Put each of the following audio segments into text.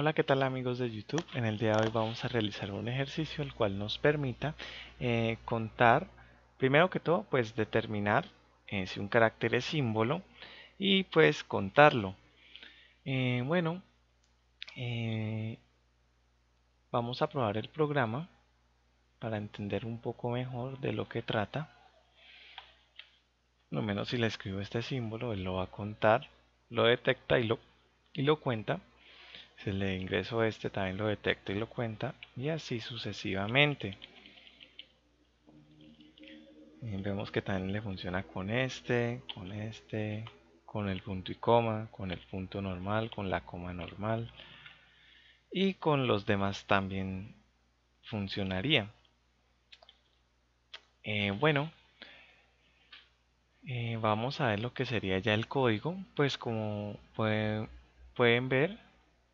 Hola, ¿qué tal amigos de YouTube? En el día de hoy vamos a realizar un ejercicio el cual nos permita eh, contar, primero que todo, pues determinar eh, si un carácter es símbolo y pues contarlo. Eh, bueno, vamos a probar el programa para entender un poco mejor de lo que trata. Lo menos si le escribo este símbolo, él lo va a contar, lo detecta y lo, y lo cuenta si le ingreso este también lo detecta y lo cuenta y así sucesivamente. Vemos que también le funciona con este con este con el punto y coma con el punto normal con la coma normal y con los demás también funcionaría. Eh, bueno eh, vamos a ver lo que sería ya el código. Pues como pueden ver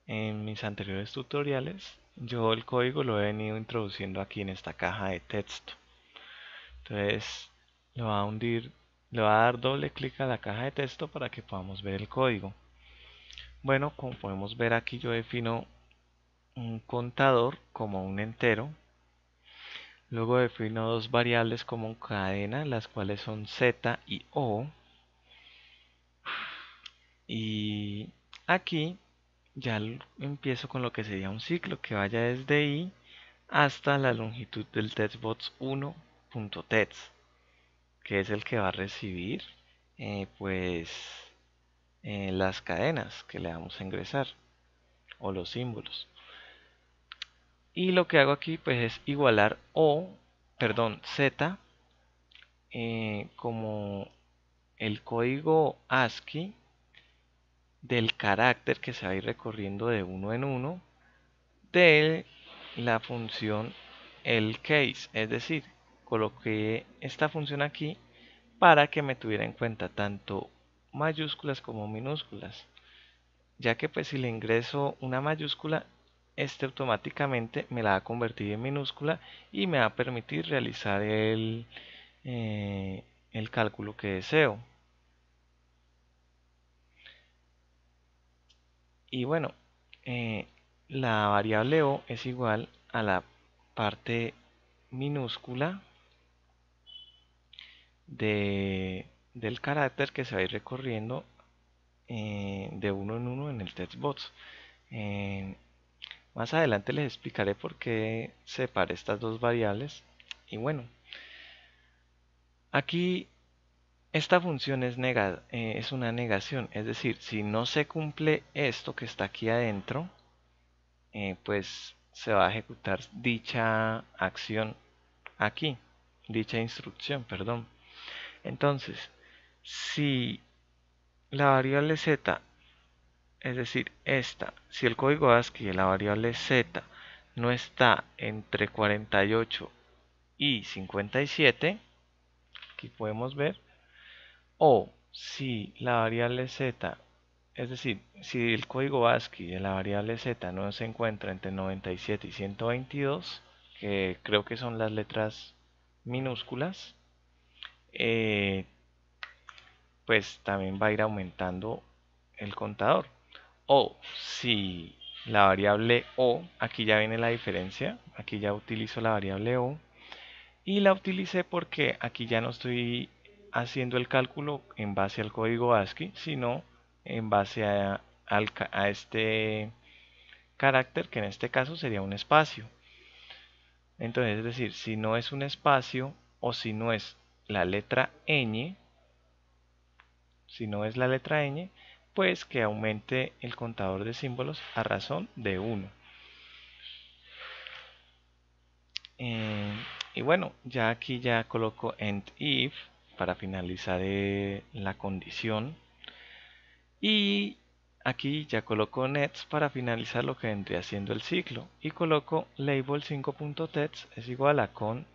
en mis anteriores tutoriales yo el código lo he venido introduciendo aquí en esta caja de texto. Entonces le va a hundir le va a dar doble clic a la caja de texto para que podamos ver el código. Bueno como podemos ver aquí yo defino un contador como un entero. Luego defino dos variables como cadena las cuales son z y o. Y aquí ya empiezo con lo que sería un ciclo que vaya desde i hasta la longitud del textbox 1.text que es el que va a recibir eh, pues eh, las cadenas que le vamos a ingresar o los símbolos. Y lo que hago aquí pues es igualar o perdón z eh, como el código ASCII del carácter que se va a ir recorriendo de uno en uno de la función el case, es decir, coloqué esta función aquí para que me tuviera en cuenta tanto mayúsculas como minúsculas, ya que pues si le ingreso una mayúscula, este automáticamente me la va a convertir en minúscula y me va a permitir realizar el, eh, el cálculo que deseo. Y bueno eh, la variable o es igual a la parte minúscula de, del carácter que se va a ir recorriendo eh, de uno en uno en el textbox. Eh, más adelante les explicaré por qué separé estas dos variables. Y bueno aquí esta función es, eh, es una negación, es decir, si no se cumple esto que está aquí adentro, eh, pues se va a ejecutar dicha acción aquí, dicha instrucción, perdón. Entonces, si la variable z, es decir, esta, si el código ASCII de la variable z no está entre 48 y 57, aquí podemos ver, o si la variable z, es decir, si el código ASCII de la variable z no se encuentra entre 97 y 122, que creo que son las letras minúsculas, eh, pues también va a ir aumentando el contador. O si la variable o, aquí ya viene la diferencia, aquí ya utilizo la variable o, y la utilicé porque aquí ya no estoy haciendo el cálculo en base al código ASCII, sino en base a, este carácter, que en este caso sería un espacio. Entonces, es decir, si no es un espacio o si no es la letra ñ, si no es la letra ñ, pues que aumente el contador de símbolos a razón de 1. Eh, y bueno, ya aquí ya coloco end if para finalizar eh, la condición. Y aquí ya coloco nets para finalizar lo que vendría siendo el ciclo. Y coloco label 5.text es igual a con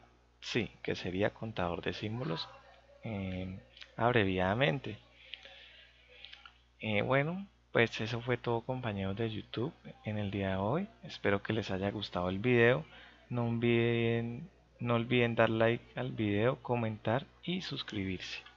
sí que sería contador de símbolos eh, abreviadamente. Eh, bueno pues eso fue todo compañeros de youtube en el día de hoy. Espero que les haya gustado el video. No olviden no olviden dar like al video, comentar y suscribirse.